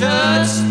bones,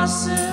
crosses.